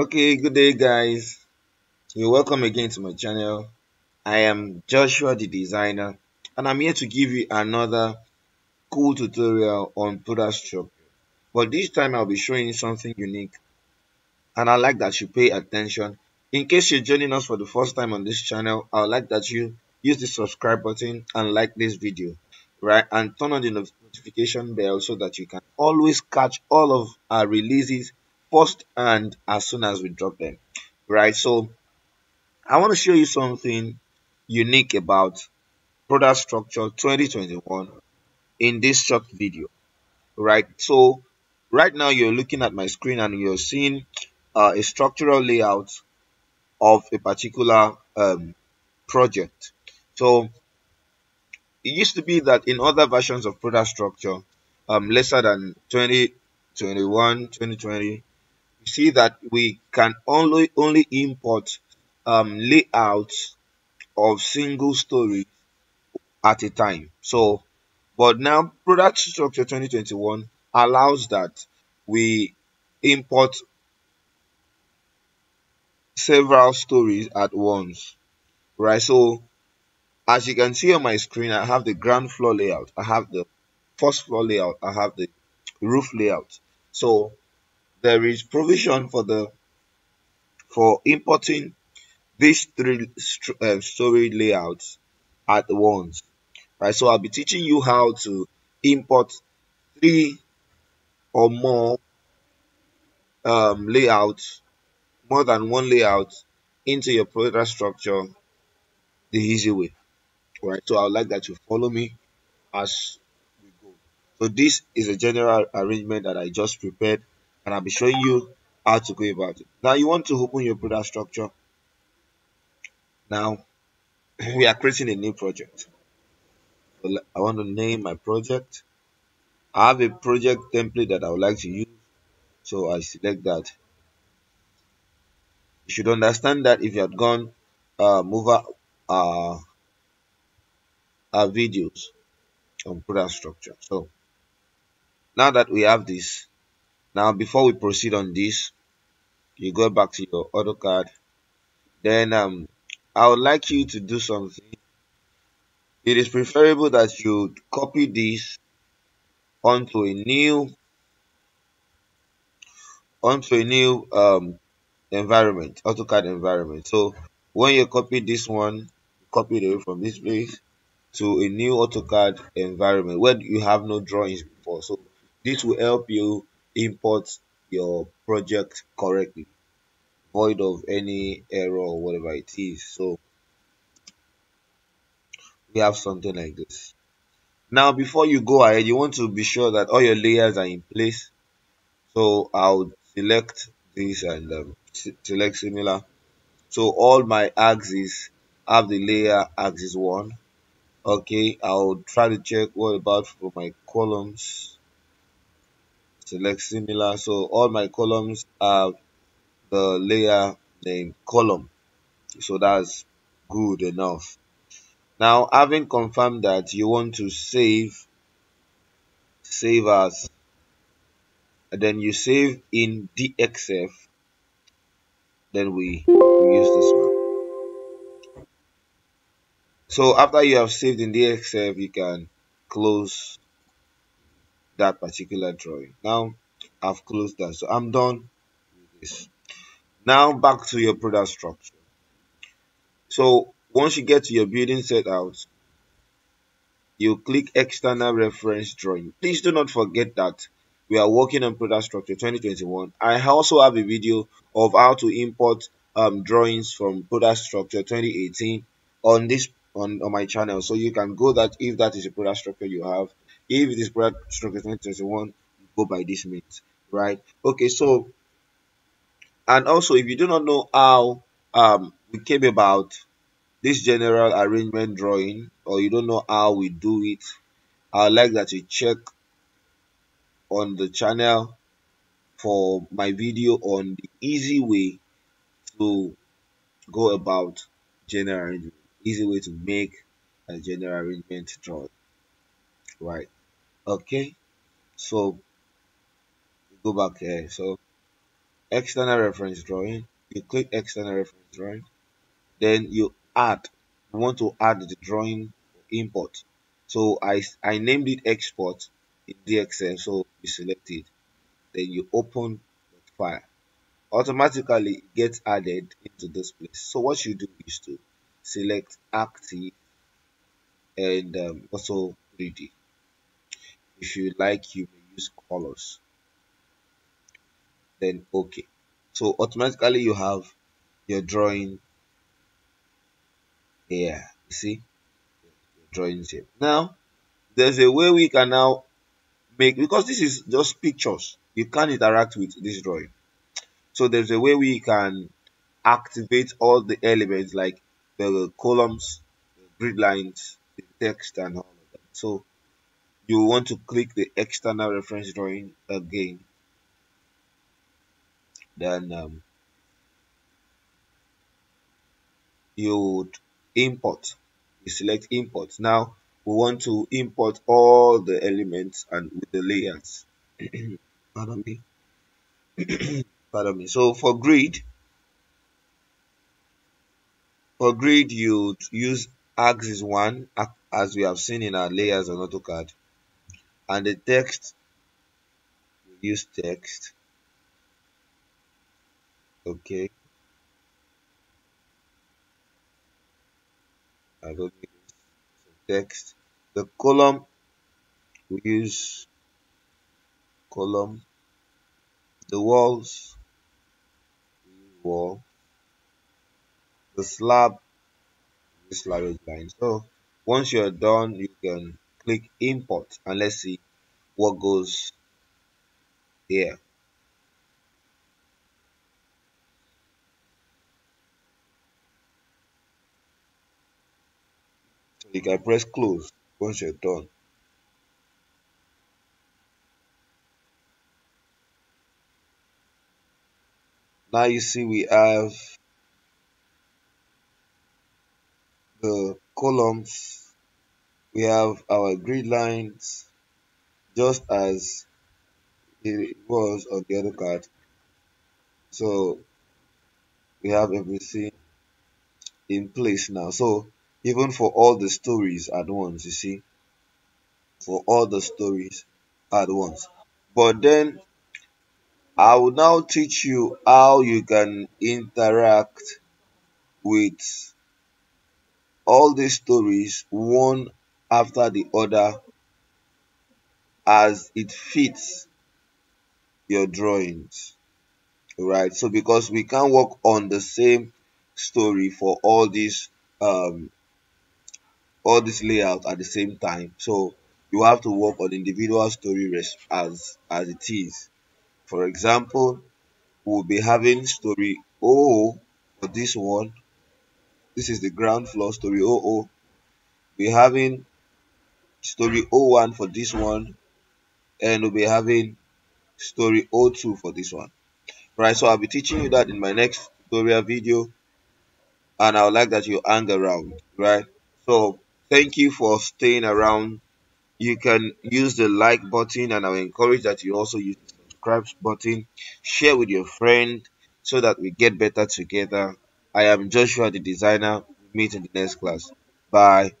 Okay, good day guys. You're welcome again to my channel. I am Joshua the designer and I'm here to give you another cool tutorial on Prota. But this time I'll be showing you something unique and I like that you pay attention. In case you're joining us for the first time on this channel, I would like that you use the subscribe button and like this video, right? And turn on the notification bell so that you can always catch all of our releases first and as soon as we drop them, right? So I want to show you something unique about Prota structure 2021 in this short video, right? So right now you're looking at my screen and you're seeing uh, a structural layout of a particular um, project. So it used to be that in other versions of Prota structure, um, lesser than 2021, 2020, you see that we can only only import um, layouts of single stories at a time. So, but now Prota structure 2021 allows that we import several stories at once, right? So, as you can see on my screen, I have the ground floor layout, I have the first floor layout, I have the roof layout. So, there is provision for the for importing these three uh, story layouts at once right? So i'll be teaching you how to import three or more um, layouts more than one layout into your Prota structure the easy way right? So i would like that you follow me as we go. So this is a general arrangement that i just prepared and I'll be showing you how to go about it. Now you want to open your Prota structure. Now we are creating a new project. I want to name my project. I have a project template that I would like to use. So I select that. You should understand that if you had gone over uh, our videos on Prota structure. So now that we have this, now, before we proceed on this, you go back to your AutoCAD. Then um, I would like you to do something. It is preferable that you copy this onto a new onto a new um, environment, AutoCAD environment. So when you copy this one, copy it away from this place to a new AutoCAD environment where you have no drawings before. So this will help you import your project correctly void of any error or whatever it is. So we have something like this. Now before you go ahead you want to be sure that all your layers are in place. So I'll select this and um, select similar. So all my axes have the layer axis one. Okay I'll try to check what about for my columns select similar so all my columns have the layer name column. So that's good enough. Now having confirmed that you want to save save as and then you save in DXF then we, we use this one. So after you have saved in DXF you can close that particular drawing. Now I've closed that. So I'm done with this. Now back to your Prota structure. So once you get to your building set out, you click external reference drawing. Please do not forget that we are working on Prota structure 2021. I also have a video of how to import um, drawings from Prota structure 2018 on this on, on my channel. So you can go that if that is a Prota structure you have if this Prota structure 2021 go by this means right? Okay so and also if you do not know how um we came about this general arrangement drawing or you don't know how we do it i like that you check on the channel for my video on the easy way to go about general arrangement easy way to make a general arrangement drawing right okay so go back here so external reference drawing. You click external reference drawing. Then you add. You want to add the drawing import. So I, I named it export in DXF. So you select it. Then you open the file. Automatically gets added into this place. So what you do is to select active and um, also 3D. If you like, you may use colors. Then OK. So automatically you have your drawing here. You see, your drawings here. Now, there's a way we can now make because this is just pictures. You can't interact with this drawing. So there's a way we can activate all the elements like the columns, the grid lines, the text and all of that. So you want to click the external reference drawing again. Then um, you would import. You select import. Now we want to import all the elements and with the layers. Pardon me. Pardon me. So for grid, for grid, you'd use axis 1 as we have seen in our layers on AutoCAD. And the text, we use text. Okay. I don't need text. The column, we use column. The walls, use wall the slab this large line so once you're done you can click import and let's see what goes here. So you can press close once you're done. Now you see we have the columns, we have our grid lines just as it was on the AutoCAD. So we have everything in place now. So even for all the stories at once, you see, for all the stories at once. But then I will now teach you how you can interact with all these stories one after the other as it fits your drawings right? So because we can't work on the same story for all these um all this layout at the same time. So you have to work on individual story as as it is. For example we'll be having story o for this one. This is the ground floor story o. We're having story 01 for this one, and we'll be having story 02 for this one. Right, so I'll be teaching you that in my next tutorial video, and I would like that you hang around, right? So, thank you for staying around. You can use the like button, and I encourage that you also use the subscribe button. Share with your friend so that we get better together I am Joshua the designer. Meet in the next class. Bye.